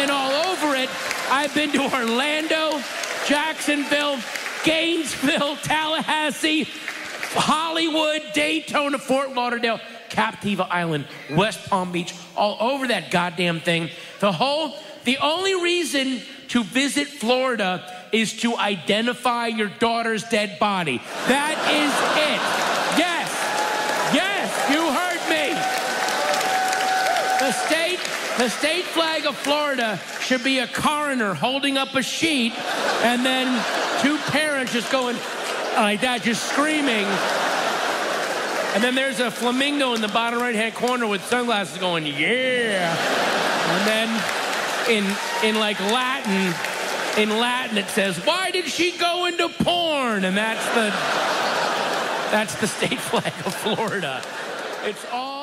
been all over it. I've been to Orlando, Jacksonville, Gainesville, Tallahassee, Hollywood, Daytona, Fort Lauderdale, Captiva Island, West Palm Beach, all over that goddamn thing. The whole, the only reason to visit Florida is to identify your daughter's dead body. That is it. Yes, The state, the state flag of Florida should be a coroner holding up a sheet and then two parents just going like that, just screaming. And then there's a flamingo in the bottom right hand corner with sunglasses going, yeah. And then in in like Latin, in Latin it says, "Why did she go into porn?" And that's the that's the state flag of Florida. It's all